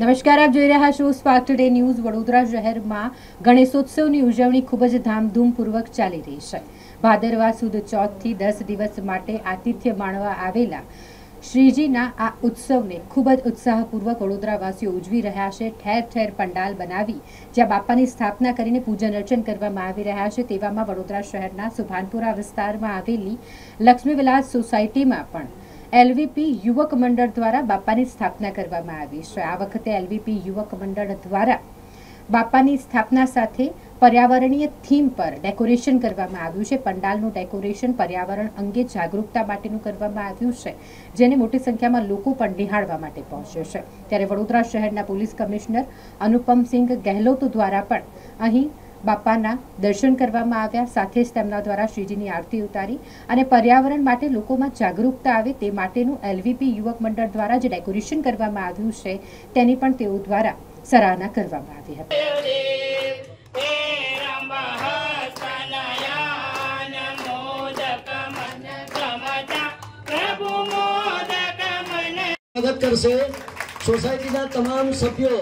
નમસ્કાર, આપ જોઈ રહ્યા છો સ્પાર્ક ટુડે ન્યૂઝ વડોદરા શહેરમાં ગણેશોત્સવની ઉજવણી ખૂબ જ ધામધૂમપૂર્વક ચાલી રહી છે. ભાદરવા સુદ ચોથથી દસ દિવસ માટે આતિથ્ય માણવા આવેલા શ્રીજીના આ ઉત્સવને ખૂબ જ ઉત્સાહપૂર્વક વડોદરાવાસીઓ ઉજવી રહ્યા છે. ઠેર ઠેર પંડાલ બનાવી જ્યાં બાપાની સ્થાપના કરીને પૂજન અર્ચન કરવામાં આવી રહ્યા છે. તેવામાં વડોદરા શહેરના સુભાનપુરા વિસ્તારમાં આવેલી લક્ષ્મી વિલાસ સોસાયટીમાં પણ એલવીપી યુવક મંડળ દ્વારા બાપાની સ્થાપના કરવામાં આવી છે. આ વખતે એલવીપી યુવક મંડળ દ્વારા બાપાની સ્થાપના સાથે પર્યાવરણીય થીમ પર ડેકોરેશન કરવામાં આવ્યું છે. પંડાલનું ડેકોરેશન પર્યાવરણ અંગે જાગૃતતા માટેનું કરવામાં આવ્યું છે, જેને મોટી સંખ્યામાં લોકો પણ નિહાળવા માટે પહોંચ્યો છે. ત્યારે વડોદરા શહેરના પોલીસ કમિશનર અનુપમસિંહ ગેહલોત દ્વારા પણ અહીં બાપાના દર્શન કરવામાં આવ્યા. સાથે જ તેમના દ્વારા શ્રીજીની આરતી ઉતારી અને પર્યાવરણ માટે લોકોમાં જાગરૂકતા આવે તે માટેનું એલવીપી યુવક મંડળ દ્વારા જે ડેકોરેશન કરવામાં આવ્યું છે. તેની પણ તેઓ દ્વારા સરાહના કરવામાં આવી હતી. મદદ કરશે સોસાયટીના તમામ સભ્યો.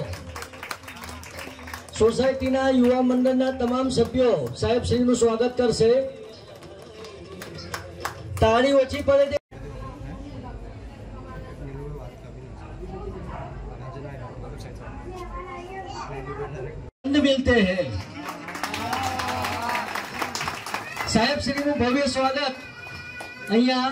સોસાયટીના યુવા મંડળના તમામ સભ્યો સાહેબ શ્રીનું સ્વાગત કરશે તાળી ઓછી પડે તે આનંદ મિલતે હૈ સાહેબ શ્રીનું ભવ્ય સ્વાગત અહીંયા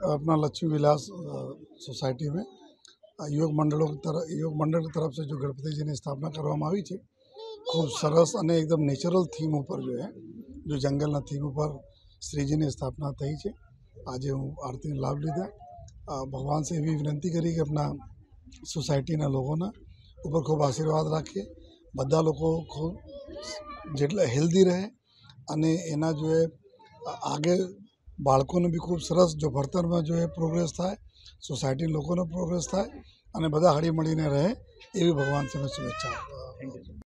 अपना लक्ष्मी विलास अ, सोसाइटी में अ, युवक मंडलों की तरफ युवक मंडल की तरफ से जो गणपति जी ની સ્થાપના કરવામાં આવી છે ખૂબ સરસ અને એકદમ નેચરલ થીમ ઉપર જો હે જો જંગલના થીમ ઉપર શ્રીજીની સ્થાપના થઈ છે આજે હું આરતીનો લાભ લીધા અ, ભગવાન से એવી વિનંતી કરી કે આપણા સોસાયટીના લોકોના ઉપર ખૂબ આશીર્વાદ રાખીએ બધા લોકો ખૂબ જેટલા હેલ્ધી રહે અને એના જો એ અ, આગે બાળકોને બી ખૂબ સરસ જો ભણતરમાં જો એ પ્રોગ્રેસ થાય સોસાયટી લોકોનો પ્રોગ્રેસ થાય અને બધા હળી મળીને રહે એવી ભગવાન સામે શુભેચ્છા